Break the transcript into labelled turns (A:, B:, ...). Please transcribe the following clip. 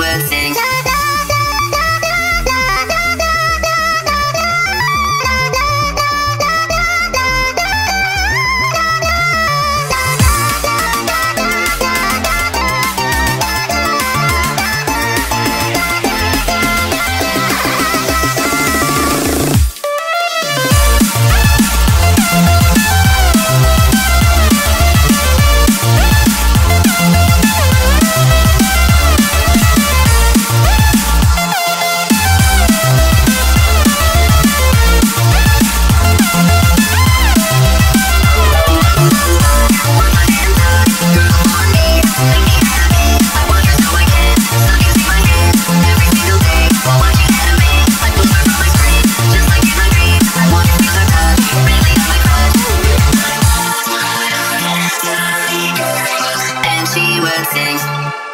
A: we will. sing.